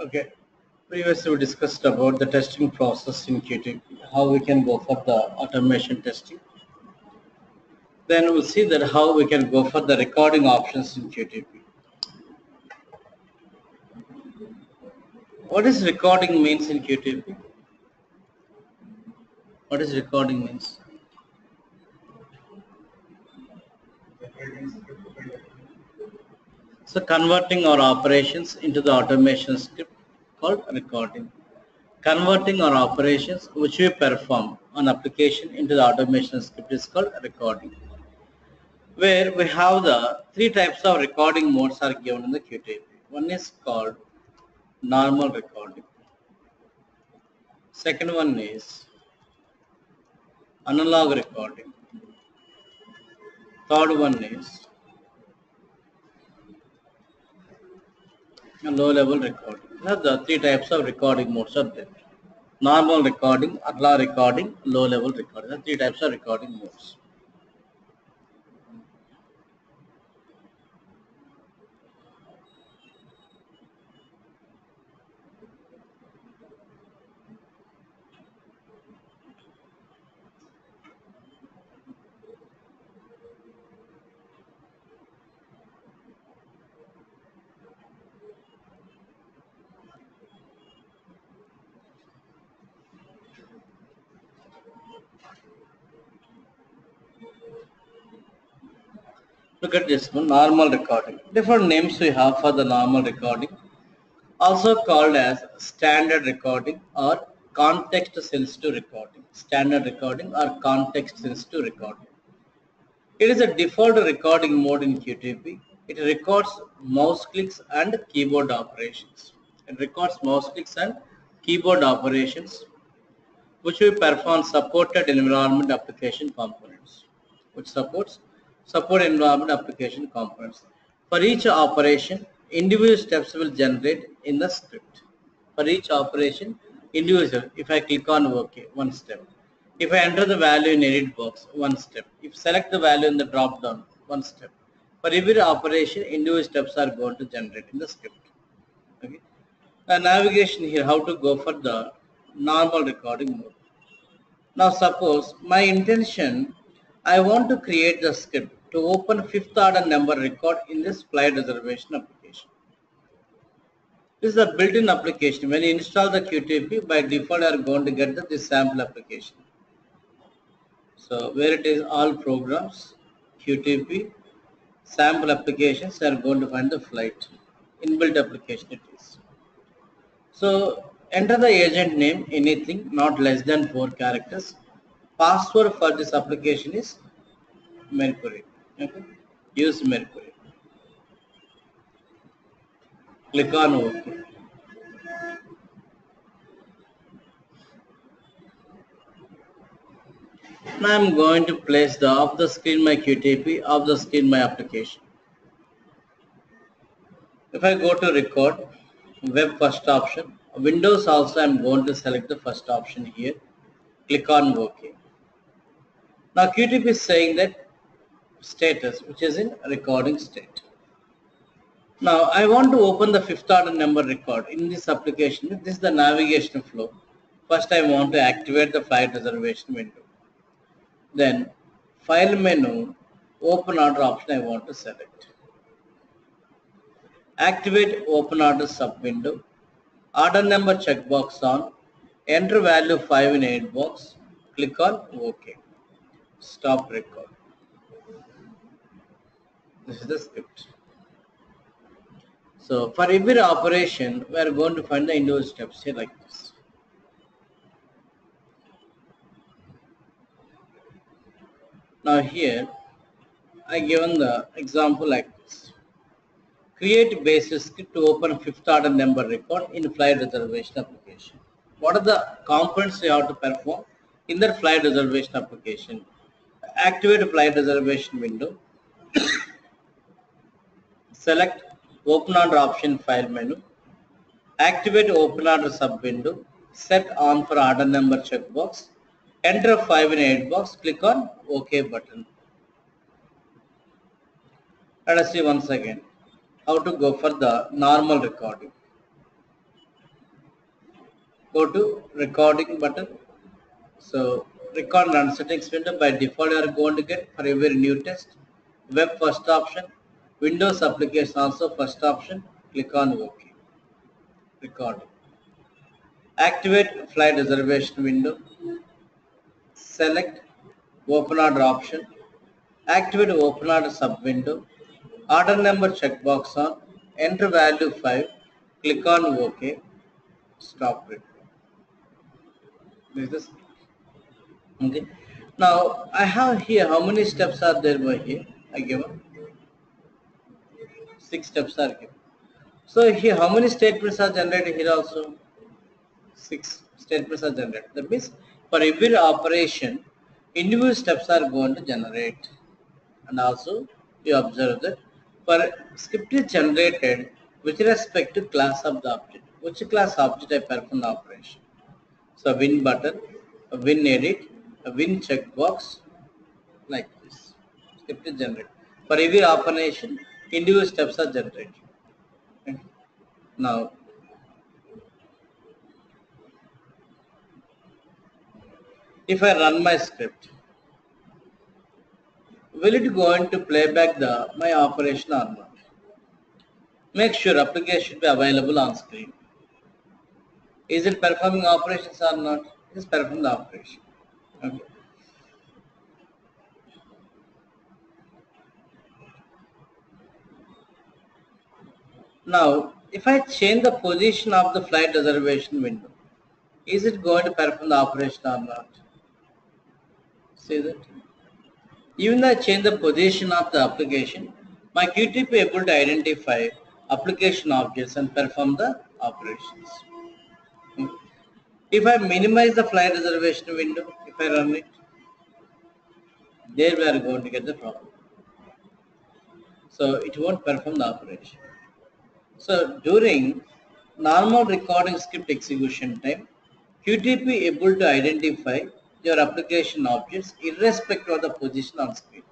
Okay. Previously we discussed about the testing process in QTP, how we can go for the automation testing. Then we'll see that how we can go for the recording options in QTP. What is recording means in QTP? What is recording means? So converting our operations into the automation script called recording. Converting our operations which we perform on application into the automation script is called recording. Where we have the three types of recording modes are given in the QTP. One is called normal recording. Second one is analog recording. Third one is low level recording. Now the three types of recording modes are there. Normal recording, analog recording, low level recording. The three types of recording modes. Look at this one, normal recording. Different names we have for the normal recording. Also called as standard recording or context sensitive recording. Standard recording or context sensitive recording. It is a default recording mode in QTP. It records mouse clicks and keyboard operations. It records mouse clicks and keyboard operations which will perform supported environment application components which supports support environment application components. For each operation, individual steps will generate in the script. For each operation, individual, if I click on OK, one step. If I enter the value in edit box, one step. If select the value in the drop down, one step. For every operation, individual steps are going to generate in the script. Okay. The navigation here, how to go for the normal recording mode. Now suppose my intention, I want to create the script to open fifth order number record in this flight reservation application. This is a built-in application. When you install the QTP, by default, you are going to get the, this sample application. So where it is all programs, QTP, sample applications, are going to find the flight. Inbuilt application it is. So enter the agent name, anything, not less than four characters. Password for this application is Mercury. Okay. Use Mercury. Click on OK. Now I'm going to place the off the screen my QTP, off the screen my application. If I go to record, web first option, Windows also I'm going to select the first option here. Click on OK. Now QTP is saying that status which is in recording state. Now I want to open the fifth order number record in this application. This is the navigation flow. First I want to activate the flight reservation window. Then file menu open order option I want to select. Activate open order sub window. Order number checkbox on. Enter value 5 in edit box. Click on OK. Stop record. This is the script. So for every operation, we are going to find the individual steps here like this. Now here, I given the example like this. Create basis script to open fifth order number record in flight reservation application. What are the components you have to perform in that flight reservation application? Activate flight reservation window. Select open order option file menu. Activate open order sub window. Set on for order number checkbox. Enter 5 in edit box. Click on OK button. Let us see once again how to go for the normal recording. go to recording button. So record run settings window by default you are going to get for every new test. Web first option, Windows application also first option. Click on OK. Recording. Activate flight reservation window. Select open order option. Activate open order sub window. Order number checkbox on. Enter value 5. Click on OK. Stop it. This is okay. Now I have here how many steps are there by here? I given six steps are given. So here how many statements are generated here also? Six statements are generated. That means for every operation, individual steps are going to generate. And also you observe that for script is generated with respect to class of the object. Which class object I perform the operation? So win button, a win edit, a win checkbox, like this. Script is generated. For every operation, individual steps are generated. Okay. Now, if I run my script, will it going to play back the my operation or not? Make sure application should be available on screen. Is it performing operations or not? It is performing the operation. Okay. Now, if I change the position of the flight reservation window, is it going to perform the operation or not? See that? Even though I change the position of the application, my QTP able to identify application objects and perform the operations. If I minimize the flight reservation window, if I run it, there we are going to get the problem. So it won't perform the operation. So during normal recording script execution time, QTP able to identify your application objects irrespective of the position on screen.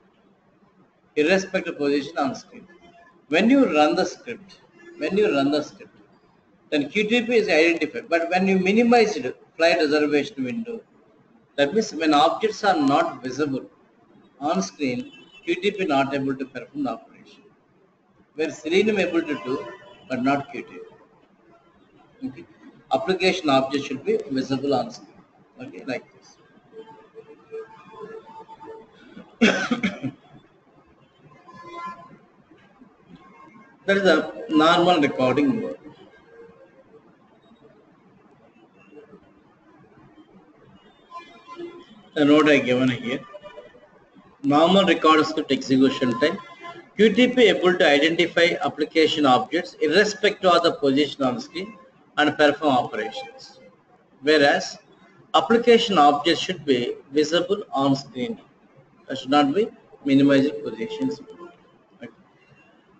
Irrespective of position on screen. When you run the script, when you run the script, then QTP is identified. But when you minimize it, flight reservation window, that means when objects are not visible on screen, QTP not able to perform the operation. Where Selenium able to do, but not QTP. Okay. Application object should be visible on screen. Okay, like this. that is a normal recording mode. the note I given here. Normal record script execution time. QTP able to identify application objects irrespective of the position on the screen and perform operations. Whereas application objects should be visible on screen. That should not be minimizing positions.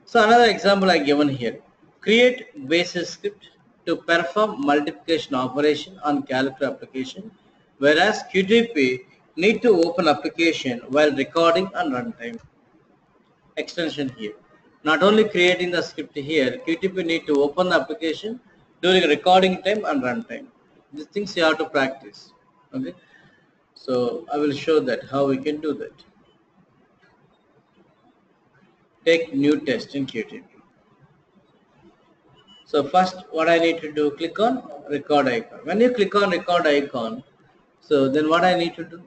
So another example I given here. Create basis script to perform multiplication operation on calculator application whereas QTP need to open application while recording and runtime. Extension here. Not only creating the script here, QTP need to open the application during recording time and runtime. These things you have to practice. Okay. So I will show that how we can do that. Take new test in QTP. So first what I need to do, click on record icon. When you click on record icon, so then what I need to do?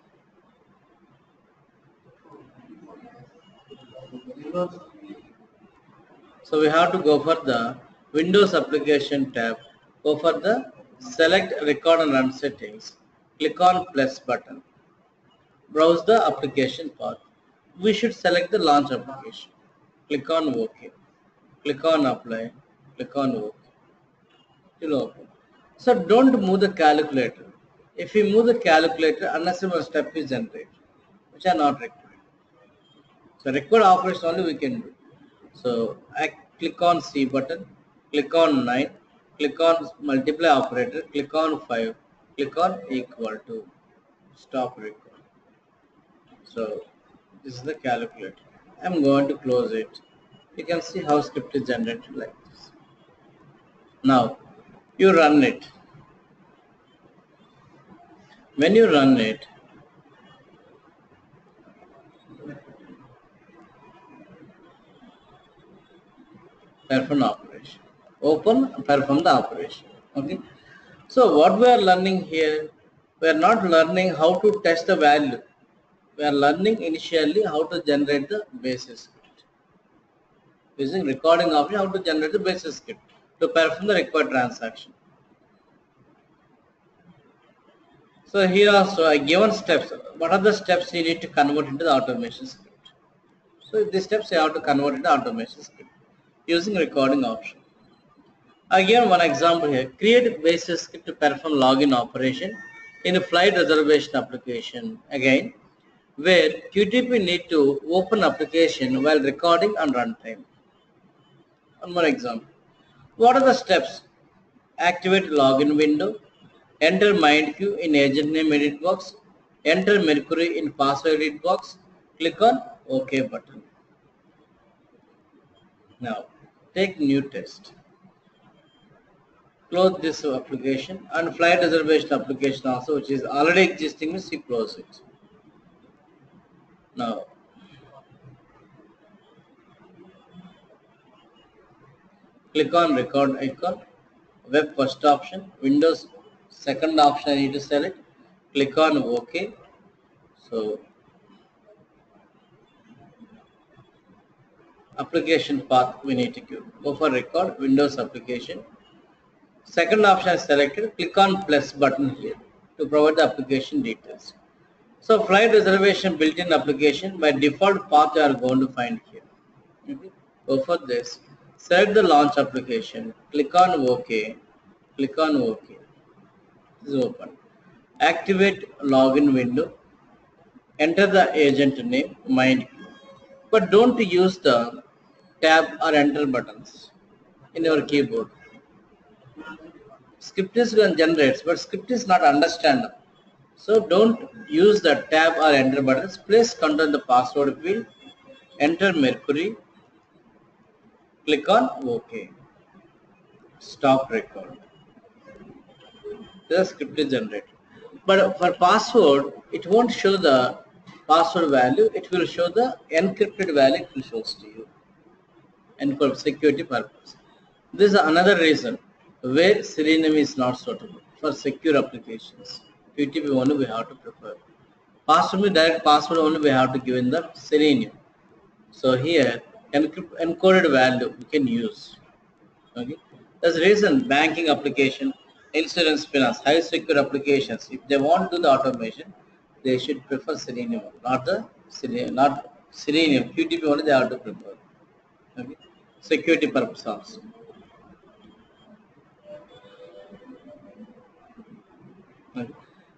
So we have to go for the Windows application tab, go for the select record and run settings, click on plus button, browse the application path. We should select the launch application, click on OK, click on apply, click on OK, it open. So don't move the calculator. If we move the calculator, unnecessary step is generated, which are not required. So required operation only we can do. So I click on C button, click on 9, click on multiply operator, click on 5, click on equal to, stop record. So this is the calculator. I'm going to close it. You can see how script is generated like this. Now you run it When you run it, perform operation. Open, perform the operation. Okay. So what we are learning here, we are not learning how to test the value. We are learning initially how to generate the basis script. Using recording option, how to generate the basis script to perform the required transaction. So here also I given steps. What are the steps you need to convert into the automation script? So these steps you have to convert into automation script using recording option. Uh, again, one example here. Create a basis script to perform login operation in a flight reservation application. Again, where QTP need to open application while recording on runtime. One more example. What are the steps? Activate login window. Enter MindQ in agent name edit box. Enter Mercury in password edit box. Click on OK button. Now, take new test. Close this application and flight reservation application also which is already existing means you close it. Now click on record icon web first option windows second option I need to select. Click on ok. So application path we need to give. Go for record windows application. Second option is selected. Click on plus button here to provide the application details. So flight reservation built-in application. By default path you are going to find here. Okay. go for this. Select the launch application. Click on ok. Click on ok. This is open. Activate login window. Enter the agent name mind but don't use the tab or enter buttons in your keyboard. Script is going generates, but script is not understandable. So don't use the tab or enter buttons. Please control the password field, enter Mercury, click on OK. Stop record. The script is generated. But for password, it won't show the password value. It will show the encrypted value. It will show to you and for security purpose. This is another reason where Selenium is not suitable for secure applications. QTP only we have to prefer. Password direct password only we have to give in the Selenium. So here encoded value we can use. Okay. That's reason banking application, insurance finance, high secure applications, if they want to do the automation, they should prefer Selenium, not the Selenium, not Selenium. QTP only they have to prefer. Okay security purpose also.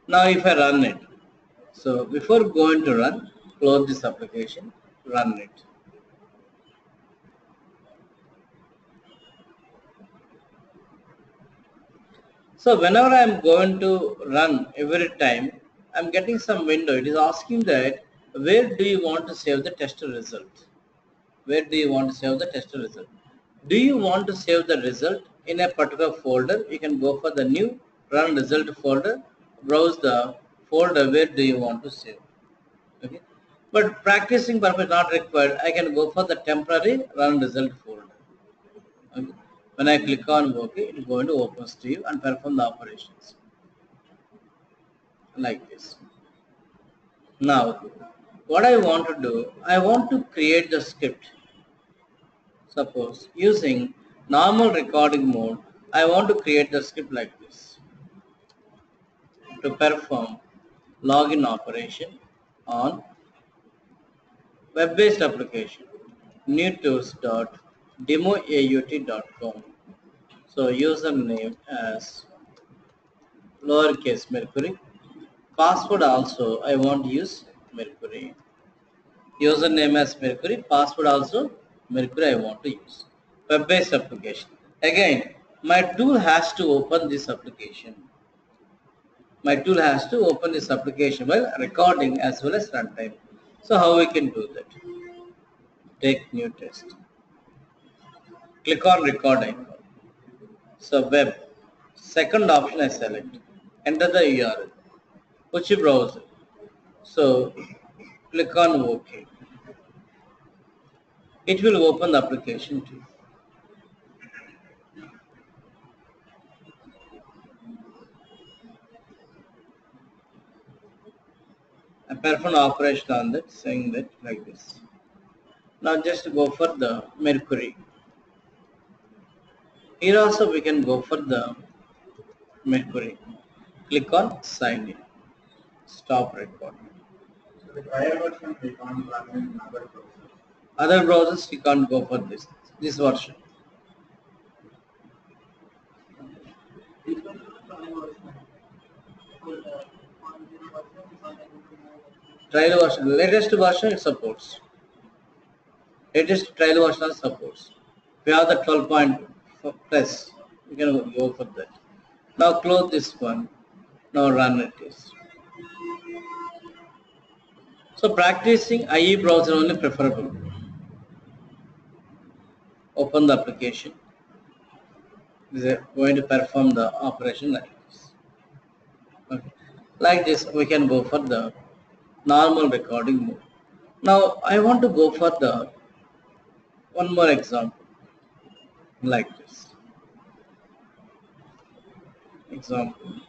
Now if I run it, so before going to run, close this application, run it. So whenever I am going to run every time, I am getting some window. It is asking that where do you want to save the test result? where do you want to save the test result? Do you want to save the result in a particular folder? You can go for the new run result folder. Browse the folder where do you want to save? Okay. But practicing purpose not required. I can go for the temporary run result folder. Okay. when i click on ok it is going to open to you and perform the operations like this now what I want to do, I want to create the script. Suppose using normal recording mode, I want to create the script like this. To perform login operation on web-based application newtours.demoaut.com. So username as lowercase mercury. Password also I want to use Mercury. Username as Mercury, password also Mercury I want to use. Web-based application. Again, my tool has to open this application. My tool has to open this application while recording as well as runtime. So how we can do that? Take new test. Click on record icon. So web. Second option I select. Enter the URL. Which browser. So click on OK. It will open the application too. I perform operation on that saying that like this. Now just go for the Mercury. Here also we can go for the Mercury. Click on sign in. Stop recording. So the prior version we can't run in other browsers. Other browsers you can't go for this this version. We. Trial version, latest version it supports. Latest trial version supports. We have the 12 point plus. You can go for that. Now close this one. Now run it is. So practicing IE browser only preferable. Open the application. Is it going to perform the operation like this. Okay. Like this, we can go for the normal recording mode. Now I want to go for the one more example like this. Example.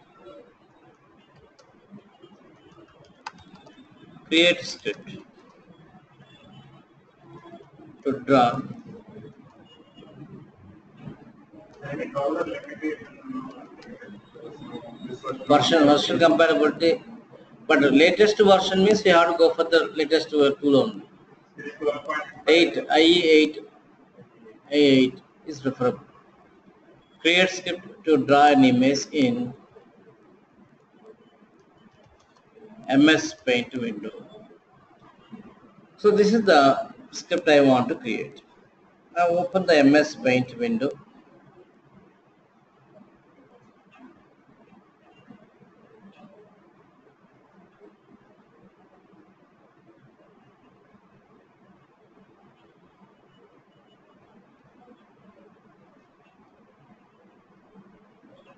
Create script to draw version. version compatibility. But the latest version means we have to go for the latest tool only. This is 12.5. 8 IE8 I8 is preferable. Create script to draw an image in MS Paint window. So this is the script I want to create. Now open the MS Paint window.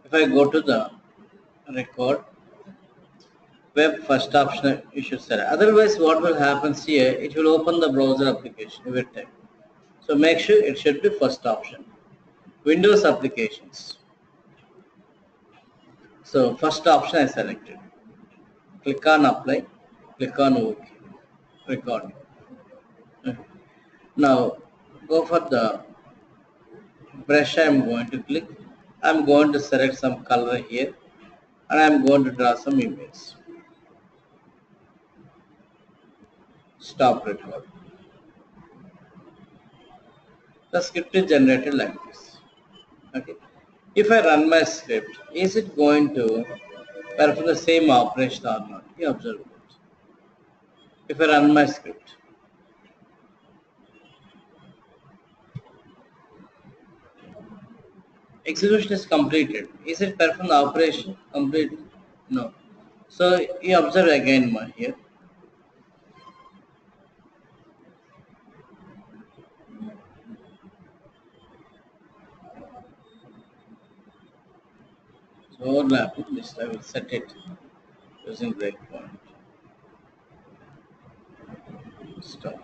If I go to the record, web first option you should set. Otherwise, what will happen here, uh, it will open the browser application every time. So make sure it should be first option. Windows applications. So first option I selected. Click on apply, click on OK. Okay. Now go for the brush I am going to click. I am going to select some color here and I am going to draw some image. Stop record. The script is generated like this. Okay. If I run my script, is it going to perform the same operation or not? You observe it. If I run my script, execution is completed. Is it perform the operation completely? No. So you observe again my here. So overlap this I will set it using breakpoint. Stop.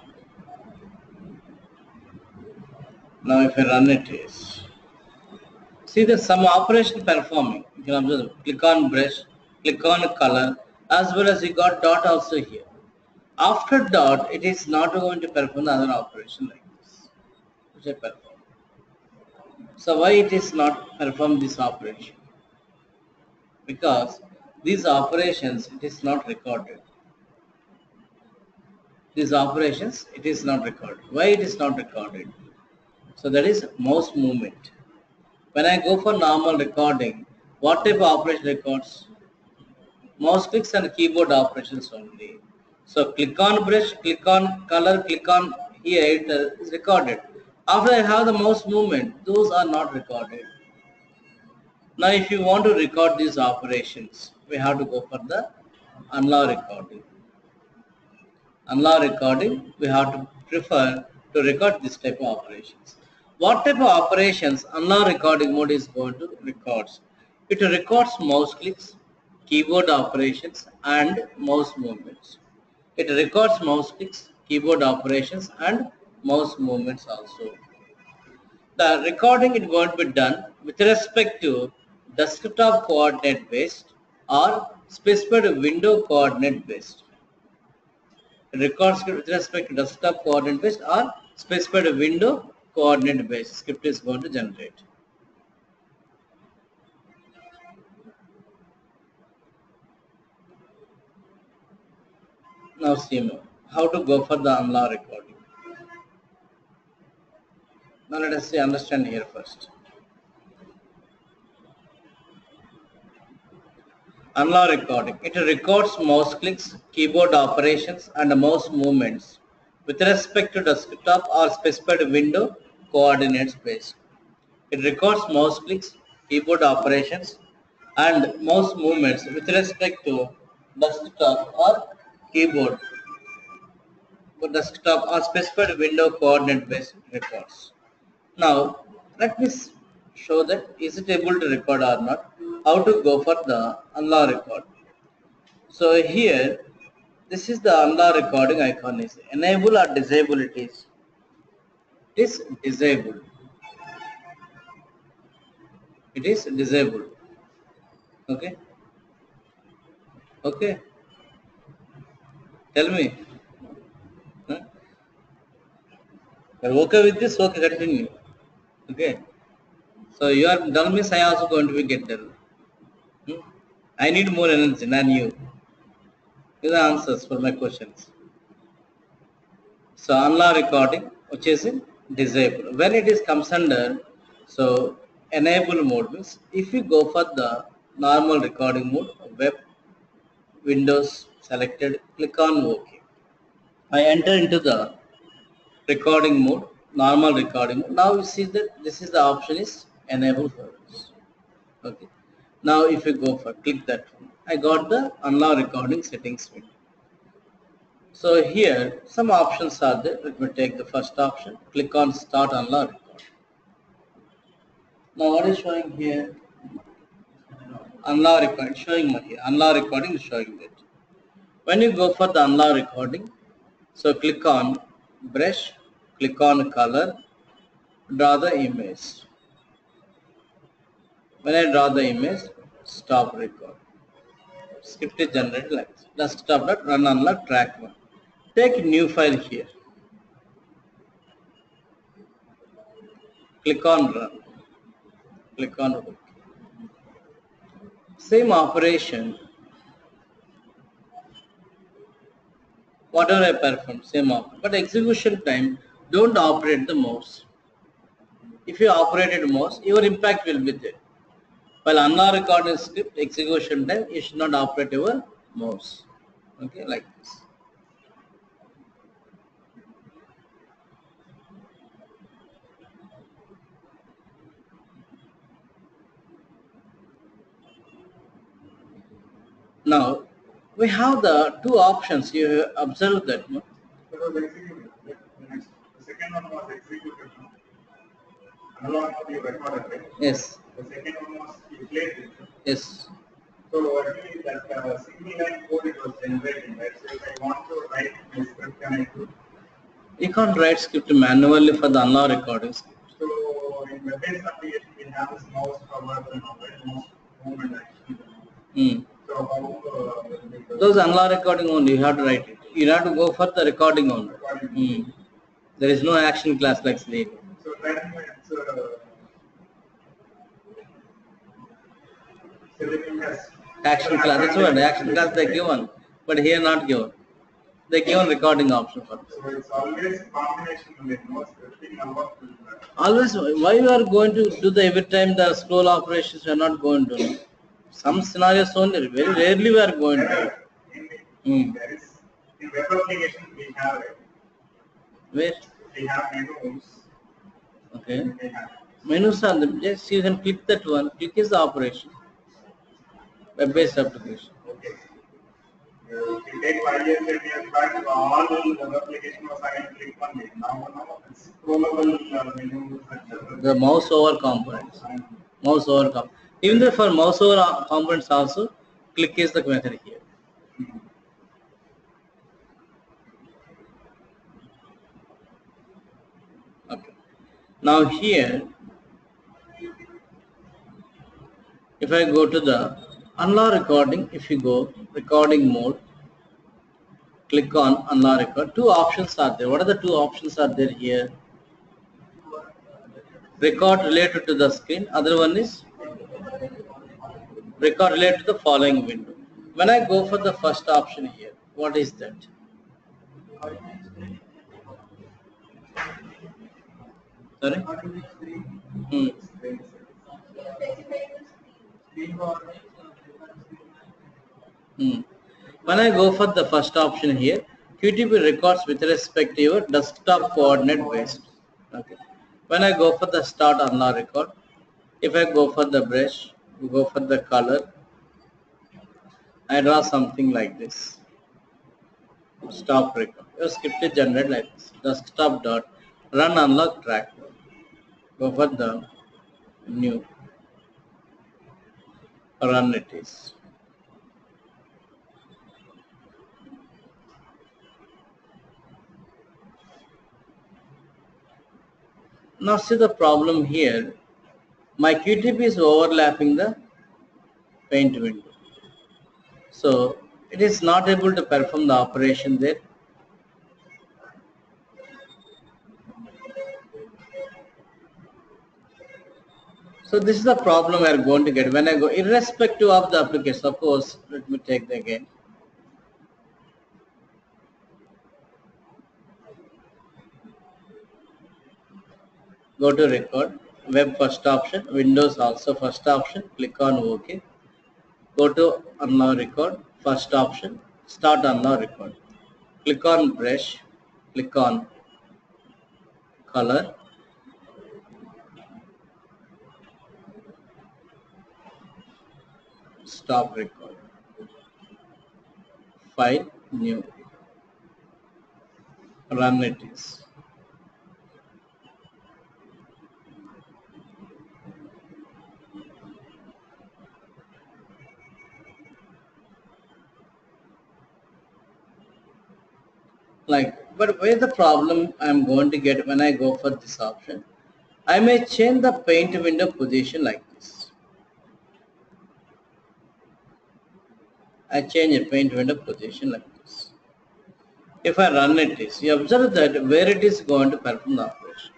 Now if I run it is see the some operation performing. You can observe click on brush, click on color, as well as you got dot also here. After dot, it is not going to perform another operation like this, which I perform. So why it is not perform this operation? Because these operations it is not recorded. These operations it is not recorded. Why it is not recorded? So that is mouse movement. When I go for normal recording, what type of operation records? Mouse clicks and keyboard operations only. So click on brush, click on color, click on here, it is recorded. After I have the mouse movement, those are not recorded. Now if you want to record these operations, we have to go for the analog recording. Analog recording, we have to prefer to record this type of operations. What type of operations analog recording mode is going to records? It records mouse clicks, keyboard operations and mouse movements. It records mouse clicks, keyboard operations and mouse movements also. The recording is going to be done with respect to desktop coordinate based or specified window coordinate based. It records with respect to desktop coordinate based or specified window coordinate based script is going to generate. Now see how to go for the analog recording. Now let us see understand here first. Analog recording. It records mouse clicks, keyboard operations and mouse movements with respect to desktop or specified window coordinates space. It records mouse clicks, keyboard operations and mouse movements with respect to desktop or keyboard desktop or specified window coordinate based records. Now let me show that is it able to record or not. How to go for the analog record. So here this is the analog recording icon is enable or disable it is. It is disabled. It is disabled. Okay. Okay. Tell me. Huh? Okay with this? Okay, continue. Okay. So you are dull means I also going to be get dull. I need more energy than you. These are answers for my questions. So analog recording, which is in disable. When it is comes under, so enable mode means if you go for the normal recording mode, web, Windows selected, click on OK. I enter into the recording mode, normal recording mode. Now you see that this is the option is enable for us. Okay. Now if you go for click that one, I got the analog recording settings window. So here some options are there. Let me take the first option. Click on start analog record. Now what is showing here? Analog recording showing my here. Analog recording is showing that. When you go for the analog recording, so click on brush, click on color, draw the image. When I draw the image, stop record. Script is generated like this. Desktop dot run analog track one. Take new file here. Click on run. Click on OK. Same operation. Whatever I perform, same op. But execution time, don't operate the mouse. If you operated mouse, your impact will be there. While analog recording script execution time, you should not operate your mouse. Okay, like this. Now, we have the two options. You observe that. No? It was executed. The next, the second one was executed. no? Along with the recorded, right? Yes, The second one was it. yes. So actually that uh, single line code it was generating, right? So if I want to write my script, can I do? You can't write script manually for the analog recording script. So in web-based application, we have this mouse cover and that, mouse movement action. Hmm. So how, uh, will we do- Those analog recording only, you have to write it. You have to go for the recording only. Recording. Hmm. There is no action class like sleep. So then it's, uh, Selenium has. Action class, that's what, action class they given, but here not given. They given recording option for this. Always why you are going to do the every time the scroll operations you are not going to? Some scenarios only, very rarely we are going to. Web application, we have, it. Where? we have menus. Okay. Menus are the, yes, you can click that one, click is the operation. Web-based application. okay. Uh, take five years, ten years back, all the web application was again click on it. Now, now it's scrollable uh, The mouse over components. Mouse over comp. Even though for mouse over uh, components also, Click is the method here. Okay. Now here, if I go to the analog recording, if you go recording mode, click on analog record. Two options are there. What are the two options are there here? Record related to the screen. Other one is record related to the following window. When I go for the first option here, what is that? Sorry? Hmm. Hmm. When I go for the first option here, QTP records with respect to your desktop coordinate based. Okay. When I go for the start analog record, if I go for the brush, go for the color, I draw something like this. Stop record. Your script is generated like this. Desktop dot run analog track. Go for the new run it is. Now see the problem here. My QTP is overlapping the paint window. So it is not able to perform the operation there. So this is the problem we are going to get when I go irrespective of the application. Suppose let me take the again. Go to record, web first option, Windows also first option, click on OK. Go to analog record, first option, start analog record. Click on brush, click on color, stop record. File new. Run it is. Like, but where the problem I'm going to get when I go for this option, I may change the paint window position like this. I change a paint window position like this. If I run it is, you observe that where it is going to perform the operation.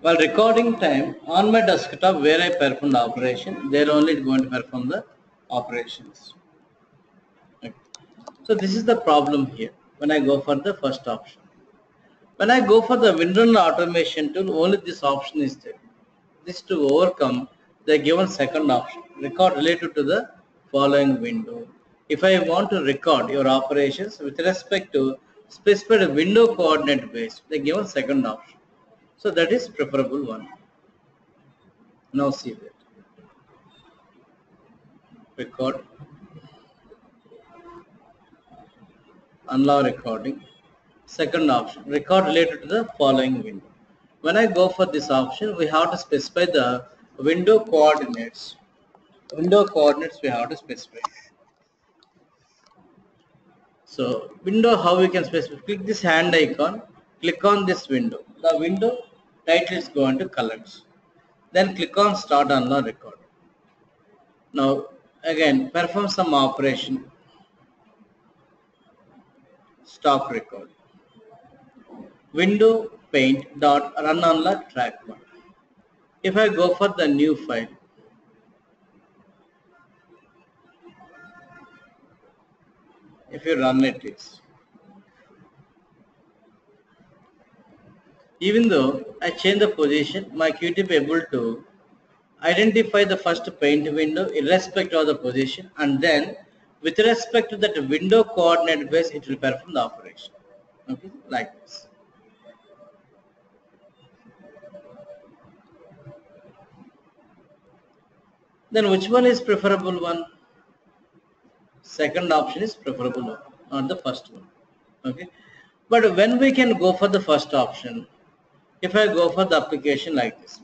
While recording time on my desktop where I perform the operation, there only going to perform the operations. So this is the problem here when I go for the first option. When I go for the window automation tool, only this option is there. This to overcome the given second option, record related to the following window. If I want to record your operations with respect to specified window coordinate base, the given second option. So that is preferable one. Now see that. Record. Analog recording. Second option, record related to the following window. When I go for this option, we have to specify the window coordinates. Window coordinates we have to specify. So window how we can specify? Click this hand icon, click on this window. The window title is going to colors. Then click on start analog record. Now again perform some operation. Stop record. Window paint dot run analog track one. If I go for the new file, if you run it is even though I change the position, my QTP able to identify the first paint window irrespective of the position and then with respect to that window coordinate base, it will perform the operation. Okay, like this. Then which one is preferable one? Second option is preferable one, not the first one. Okay. But when we can go for the first option, if I go for the application like this,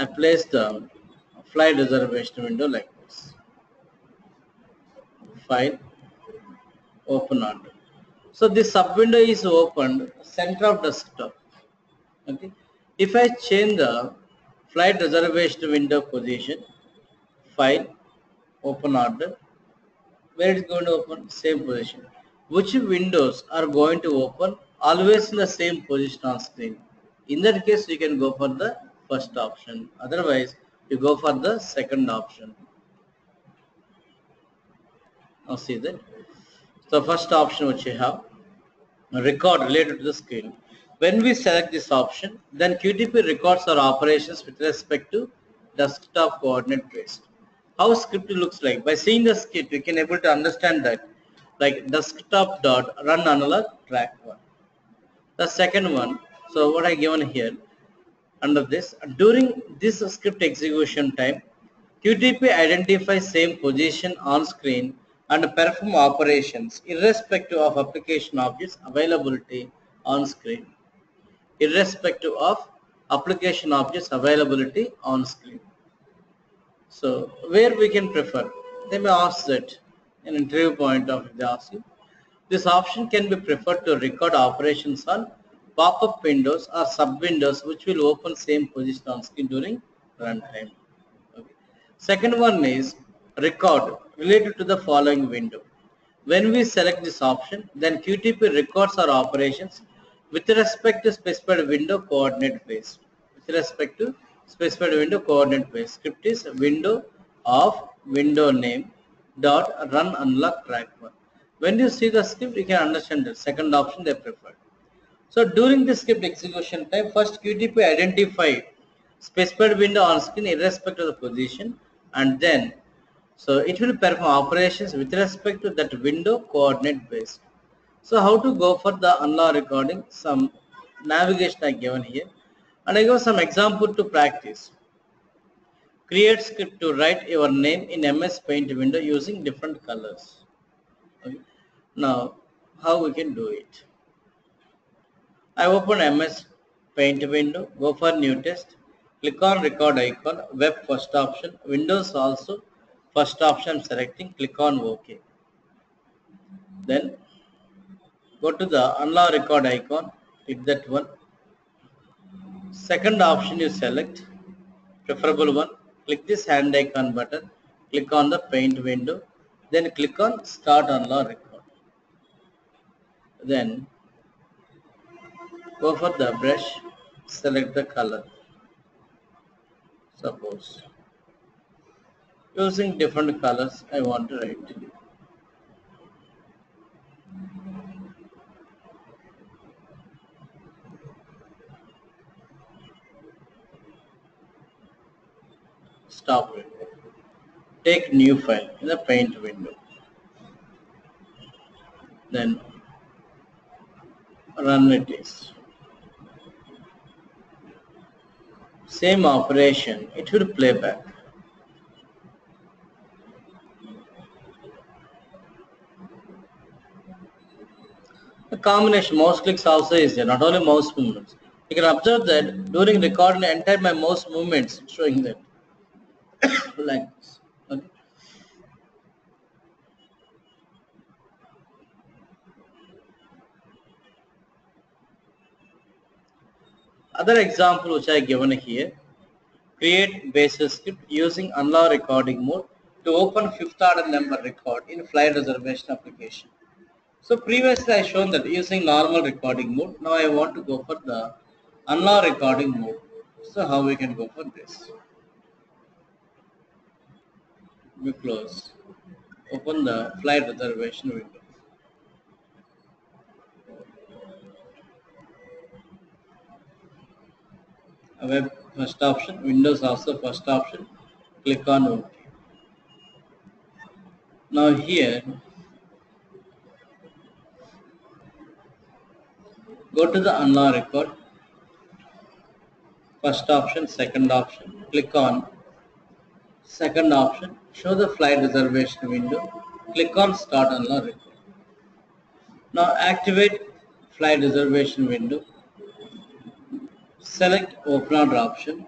I place the flight reservation window like this. File, open order. So this sub window is opened center of desktop. Okay. If I change the flight reservation window position, file, open order, where it's going to open? Same position. Which windows are going to open? Always in the same position on screen. In that case, you can go for the first option. Otherwise, you go for the second option. Now see that. So first option which you have, record related to the screen. When we select this option, then QTP records our operations with respect to desktop coordinate based. How script looks like? By seeing the script, you can able to understand that like desktop dot run analog track one. The second one, so what I given here under this, during this script execution time, QTP identifies same position on screen and perform operations irrespective of application objects availability on screen. Irrespective of application objects availability on screen. So where we can prefer, they may ask that in interview point of they ask you. This option can be preferred to record operations on pop-up windows or sub-windows which will open same position on screen during runtime. Okay. Second one is record related to the following window. When we select this option, then QTP records our operations with respect to specified window coordinate base. With respect to specified window coordinate base. Script is window of window name dot run analog track one. When you see the script, you can understand the second option they prefer. So during the script execution time, first QTP identify specified window on screen irrespective of the position and then so it will perform operations with respect to that window coordinate based. So how to go for the analog recording, some navigation I given here and I give some example to practice. Create script to write your name in MS Paint window using different colors. Okay. Now how we can do it? I open MS Paint window, go for new test, click on record icon, web first option, Windows also first option selecting, click on OK. Then go to the analog record icon, hit that one. Second option you select, preferable one, click this hand icon button, click on the paint window, then click on start analog record. Then go for the brush, select the color. Suppose using different colors I want to write. Stop it. Take new file in the paint window. Then run it is. Same operation, it will play back. The combination mouse clicks also is there, not only mouse movements. You can observe that during recording entire my mouse movements showing that like this. Okay. Other example which I have given here, create basis script using analog recording mode to open fifth order number record in flight reservation application. So previously I shown that using normal recording mode. Now I want to go for the analog recording mode. So how we can go for this? We close. Open the flight reservation window. Web first option, Windows also first option. Click on OK. Now here go to the analog record first option second option click on second option show the flight reservation window click on start analog record now activate flight reservation window select open order option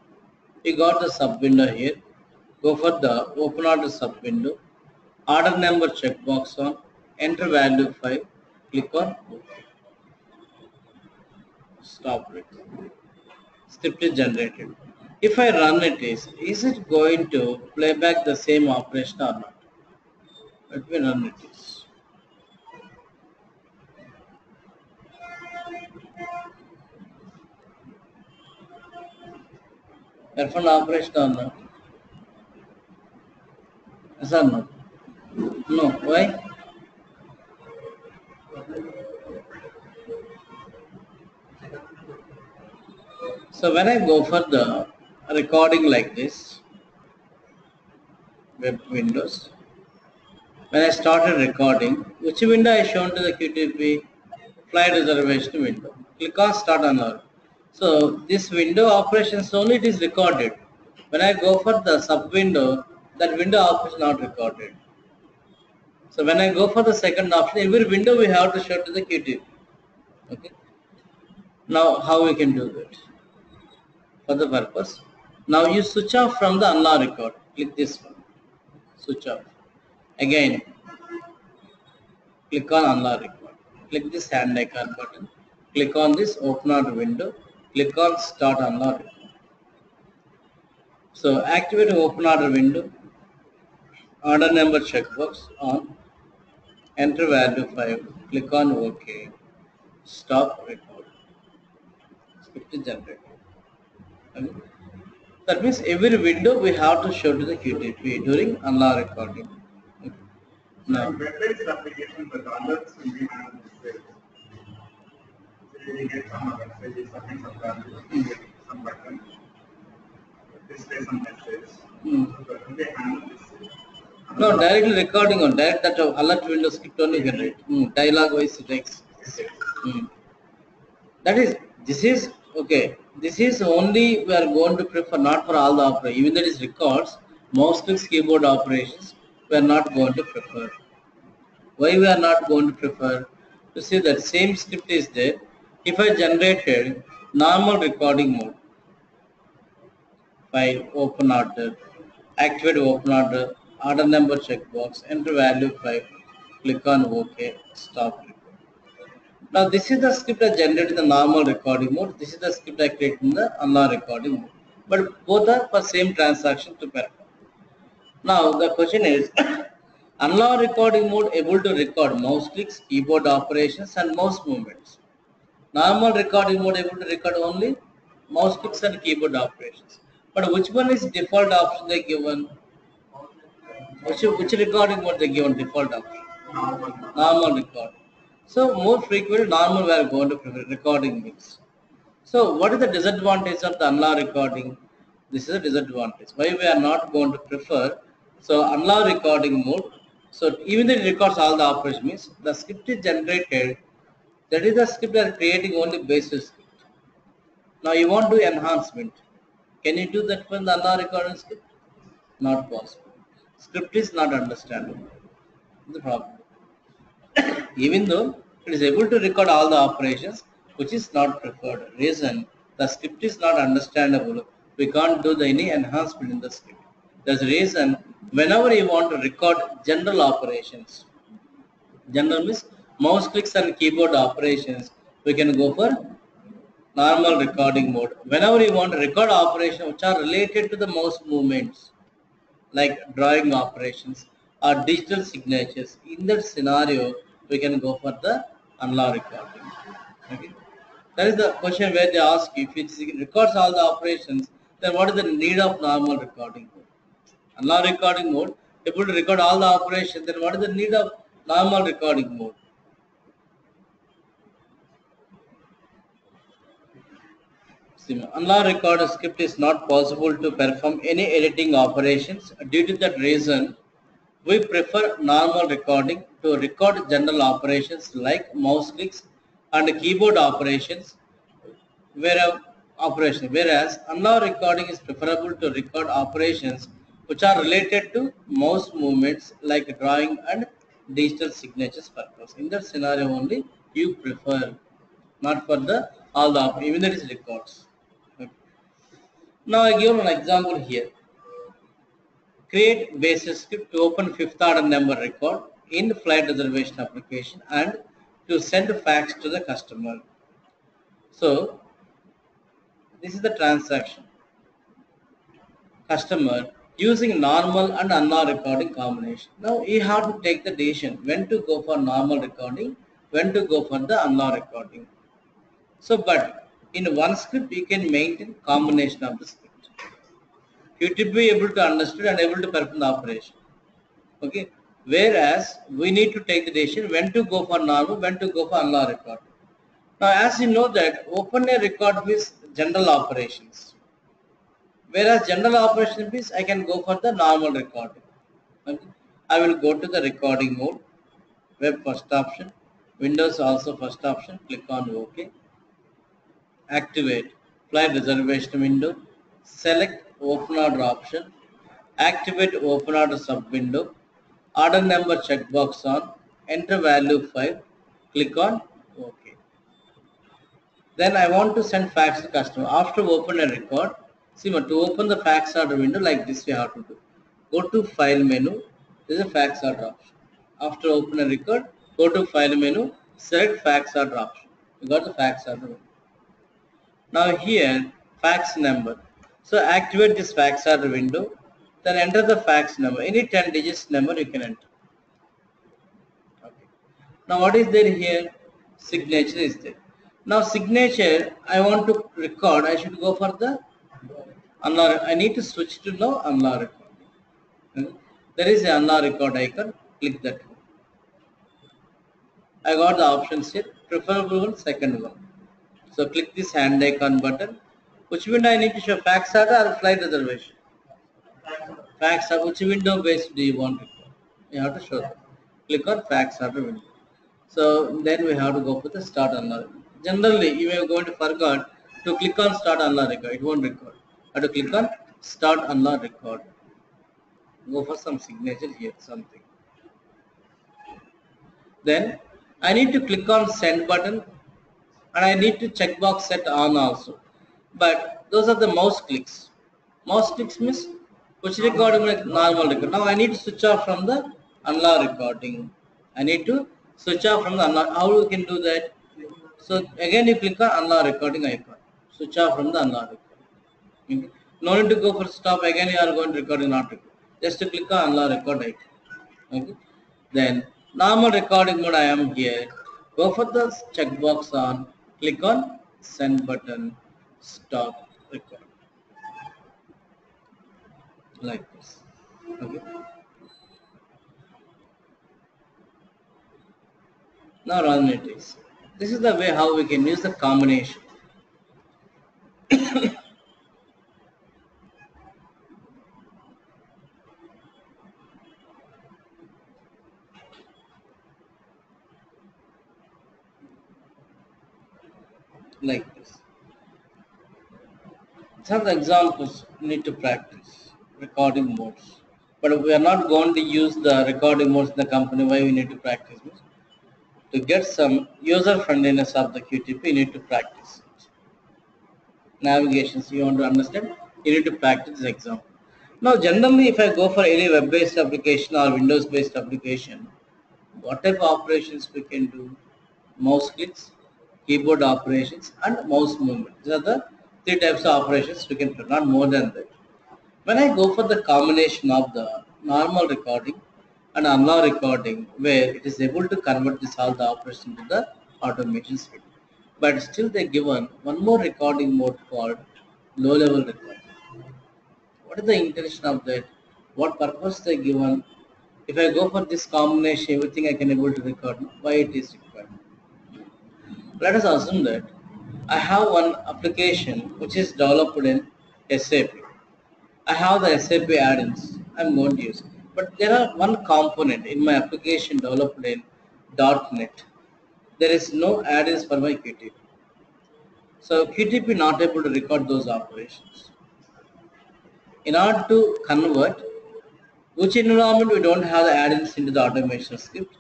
You got the sub window here. Go for the open order sub window. Order number checkbox on. Enter value 5. Click on OK. Stop it. Script is generated. If I run it is, is it going to play back the same operation or not? Let me run it is. Perform operation or not? Yes or no? No. Why? So when I go for the recording like this, web windows, when I started recording, which window I shown to the QTP flight reservation window. Click on start on another. So this window operations only it is recorded. When I go for the sub window, that window operation not recorded. So when I go for the second option, every window we have to show to the QTP. Okay. Now how we can do that? For the purpose. Now you switch off from the analog record. Click this one. Switch off. Again, click on analog record. Click this hand icon button. Click on this open out window. Click on start record. So activate open order window. Order number checkbox on. Enter value 5. Click on OK. Stop record. Script is generated. Okay. That means every window we have to show to the QTP during analog recording. Okay. Now, web-based application, the will be you get some message, you submit some value, you get some display some. Hmm. That will be this no, directly recording on direct that alert window script only generate. Mm, dialogue wise takes. Mm. That is, this is okay. This is only we are going to prefer not for all the operations. Even that is records, mouse clicks, keyboard operations, we are not going to prefer. Why we are not going to prefer? To see that same script is there. If I generated normal recording mode, file open order, activate open order, order number checkbox, enter value 5, click on OK, stop recording. Now this is the script I generated in the normal recording mode. This is the script I created in the analog recording mode. But both are for same transaction to perform. Now the question is, analog recording mode able to record mouse clicks, keyboard operations and mouse movements. Normal recording mode able to record only mouse clicks and keyboard operations. But which one is default option they given? Which, which recording mode they given default option? Normal. record. So more frequently normal we are going to prefer recording mix. So what is the disadvantage of the analog recording? This is a disadvantage. Why we are not going to prefer? So analog recording mode. So even though it records all the operations means the script is generated. That is the script that is creating only basis script. Now you want to do enhancement. Can you do that from the recording script? Not possible. Script is not understandable. The problem even though it is able to record all the operations, which is not preferred. Reason, the script is not understandable. We can't do the any enhancement in the script. There's a reason, whenever you want to record general operations, general means mouse clicks and keyboard operations, we can go for normal recording mode. Whenever you want to record operations which are related to the mouse movements, like drawing operations or digital signatures. In that scenario, we can go for the analog recording. Okay. That is the question where they ask if it records all the operations, then what is the need of normal recording mode? Analog recording mode, able to record all the operations, then what is the need of normal recording mode? Analog recorder script is not possible to perform any editing operations. Due to that reason, we prefer normal recording to record general operations like mouse clicks and keyboard operations, whereas operation. Whereas analog recording is preferable to record operations which are related to mouse movements like drawing and digital signatures purpose. In that scenario only, you prefer not for the all the even that is records. Now I give an example here. Create basis script to open fifth order number record in flight reservation application and to send fax to the customer. So this is the transaction. Customer using normal and unnormal recording combination. Now you have to take the decision when to go for normal recording, when to go for the unnormal recording. So but in one script you can maintain combination of the script. You to be able to understand and able to perform the operation. Okay. Whereas we need to take the decision when to go for normal, when to go for unnormal record. Now, as you know that open a record means general operations. Whereas general operation means I can go for the normal recording. Okay. I will go to the recording mode, web first option, Windows also first option, click on OK. Activate flight reservation window, select open order option, activate open order sub window, order number checkbox on, enter value 5, click on OK. Then I want to send fax to customer. After open a record, see to open the fax order window like this we have to do. Go to file menu, there is a fax order option. After open a record, go to file menu, select fax order option. You got the fax order window. Now here fax number. So activate this fax order window, then enter the fax number. Any 10 digits number you can enter. Okay. Now what is there here? Signature is there. Now signature, I want to record. I should go for the. I need to switch to now analog recording. Okay. There is a analog record icon. Click that. I got the options here. Preferable one, second one. So click this hand icon button. Which window I need to show? Fax order or flight reservation? Fax. Which window based do you want? You have to show that. Click on fax window. So then we have to go for the start analog. Generally, you are going to forget to click on start analog record. It won't record. Have to click on start analog record. Go for some signature here, something. Then I need to click on send button and I need to checkbox set on also. But those are the mouse clicks. Mouse clicks means which recording like normal record. Now I need to switch off from the analog recording. I need to switch off from the analog. How we can do that? So again you click on analog recording icon. Switch off from the analog recording. Okay. No need to go for stop. Again you are going to record not record. Just to click on analog record icon. Okay. Then normal recording mode I am here. Go for the checkbox on. Click on send button. Stop record. Like this. Okay. Now run it is. This is the way how we can use the combination. Like this. Some examples need to practice recording modes. But we are not going to use the recording modes in the company. Why we need to practice this? To get some user friendliness of the QTP, you need to practice it. Navigations, you want to understand, you need to practice this example. Now, generally, if I go for any web-based application or Windows-based application, what type of operations we can do? Mouse clicks, keyboard operations, and mouse movement. These are the three types of operations we can do, not more than that. When I go for the combination of the normal recording and analog recording, where it is able to convert this all the operation to the automation script, but still they given one more recording mode called low-level recording. What is the intention of that? What purpose they given? If I go for this combination, everything I can able to record. Why it is? Let us assume that I have one application which is developed in SAP. I have the SAP add-ins. I'm going to use. But there are one component in my application developed in .NET. There is no add-ins for my QTP. So QTP not able to record those operations. In order to convert, which environment we don't have the add-ins into the automation script.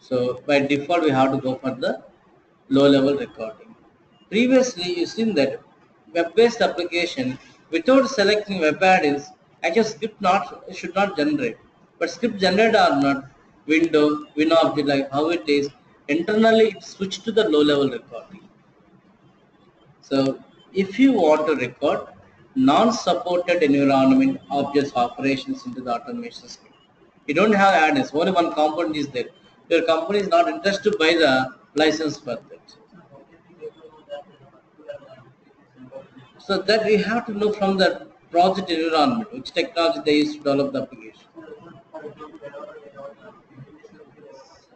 So by default, we have to go for the low-level recording. Previously, you seen that web-based application without selecting web add-ins, actually script not should not generate. But script generate or not, window, WinObject like how it is, internally it switch to the low level recording. So if you want to record non-supported environment objects operations into the automation script, you don't have add-ins, only one component is there. Your company is not interested to buy the license for that. So that we have to know from the project environment, which technology they use to develop the application.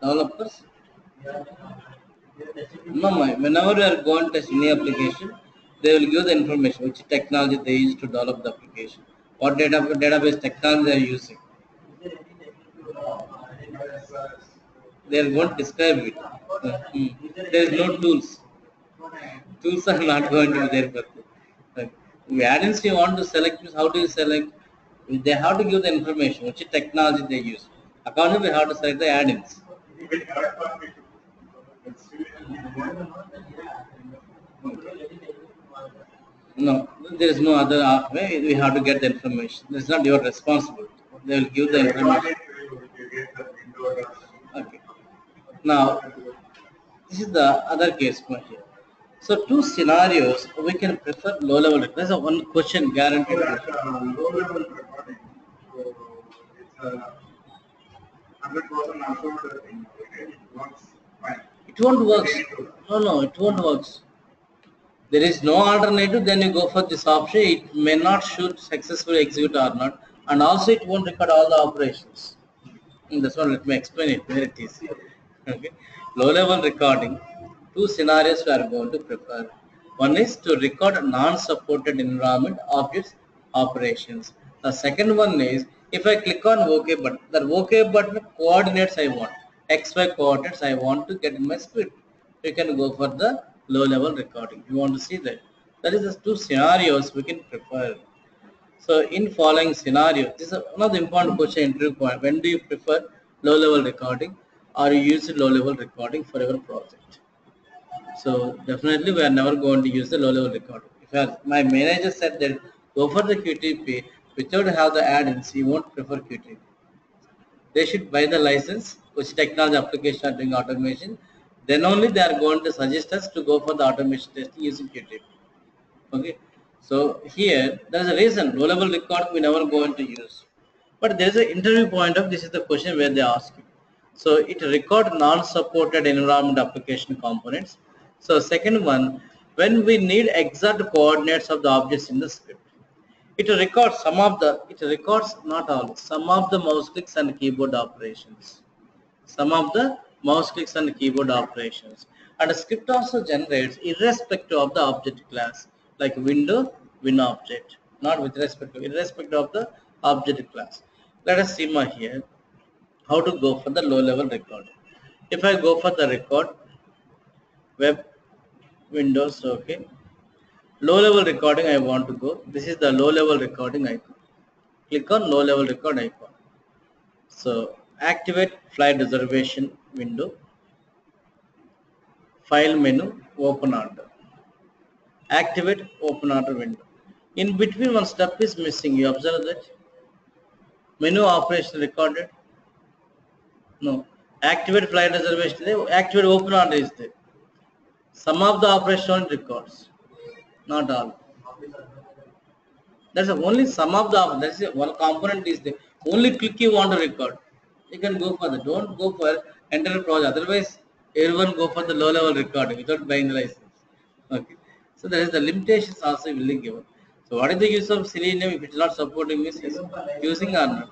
Developers? No, my, whenever you are going to test any application, they will give the information which technology they use to develop the application, what data, database technology they are using. They are going to describe it. Hmm. There is no tools. Tools are not going to be there for add-ins you want to select how do you select? They have to give the information, which technology they use. Accordingly, we have to select the add-ins. No, there is no other uh, way. We have to get the information. It's not your responsibility. They will give the information. Okay. Now, this is the other case one here. So two scenarios we can prefer low level. There's a one question guaranteed. So low level recording, so it's a hundred percent assured thing, it works fine. It won't work. No, no, it won't work. There is no alternative, then you go for this option. It may not shoot successfully execute or not, and also it won't record all the operations. And this one, let me explain it where it is. Okay. Low level recording, two scenarios we are going to prefer. One is to record non-supported environment objects operations. The second one is if I click on OK button, the OK button coordinates I want, XY coordinates I want to get in my script. You can go for the low level recording. You want to see that. That is the two scenarios we can prefer. So in following scenario, this is another important question interview point. When do you prefer low level recording or you use low level recording for your project? So definitely we are never going to use the low level recording. If my manager said that go for the QTP without have the add-ins, you won't prefer QTP. They should buy the license, which technology application are doing automation. Then only they are going to suggest us to go for the automation testing using QTP. Okay. So here there is a reason low level record we never going to use. But there is an interview point of this is the question where they ask you. So it record non-supported environment application components. So second one, when we need exact coordinates of the objects in the script, it records some of the, it records not all, some of the mouse clicks and keyboard operations. Some of the mouse clicks and keyboard operations. And the script also generates irrespective of the object class, like window, win object, not with respect to, irrespective of the object class. Let us see my here how to go for the low level record. If I go for the record, web windows, okay. Low level recording I want to go. This is the low level recording icon. Click on low level record icon. So activate flight reservation window. File menu, open order. Activate open order window. In between one step is missing. You observe that? Menu operation recorded. No. Activate flight reservation. Activate open order is there. Some of the operation records, not all. That's only some of the that's one component is there. Only click you want to record. You can go for the don't go for entire project. Otherwise, everyone go for the low level recording without buying the license. Okay. So there is the limitations also will be given. So what is the use of Selenium if it's not supporting? Is using or not?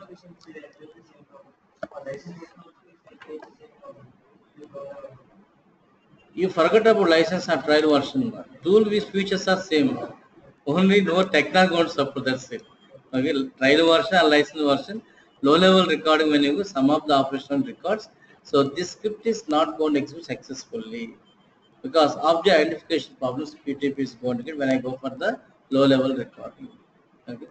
You forget about license and trial version. Tool with features are same. Only no technical to support that's it. Okay, trial version and license version. Low level recording when you go, some of the operational records. So this script is not going to execute successfully because object identification problems QTP is going to get when I go for the low level recording. Okay.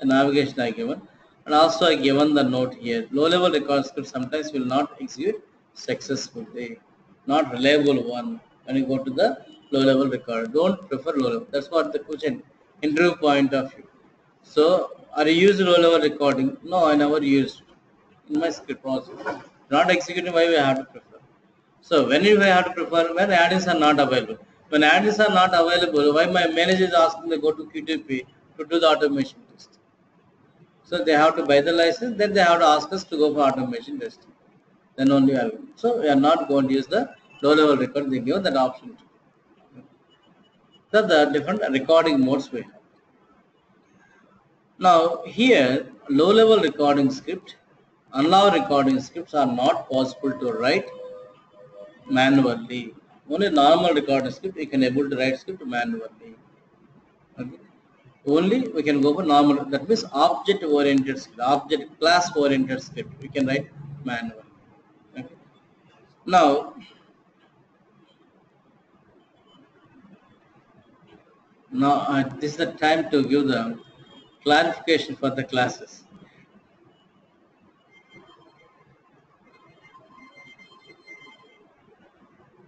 the navigation I given and also I given the note here low level record script sometimes will not execute successfully, not reliable one when you go to the low level record. Don't prefer low level. That's what the question interview point of view. So are you using low level recording? No, I never used in my script process. Not executing why we have to prefer. So when you have to prefer when add-ins are not available. When add-ins are not available, why my manager is asking me to go to QTP to do the automation test. So they have to buy the license, then they have to ask us to go for automation testing. Then only I will. So we are not going to use the low level record, they give that option. So the different recording modes we have. Now here low level recording script, analog recording scripts are not possible to write manually. Only normal recording script you can able to write script manually. Only we can go for normal. That means object oriented script, object class oriented script. We can write manually. Okay. Now now uh, this is the time to give the clarification for the classes.